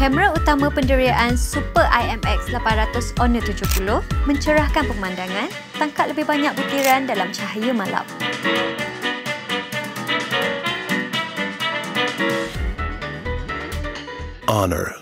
Kamera utama penderiaan Super IMX 800 Honor 70 mencerahkan pemandangan, tangkap lebih banyak butiran dalam cahaya malam. Honor